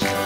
Podcast.